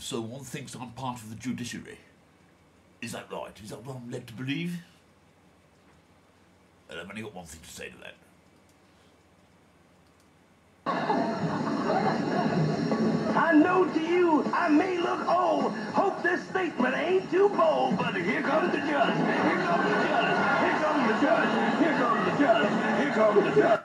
So one thinks I'm part of the judiciary. Is that right? Is that what I'm led to believe? And I've only got one thing to say to that. I know to you I may look old. Hope this statement ain't too bold, but here comes the judge. Here comes the judge. Here comes the judge. Here comes the judge. Here comes the judge.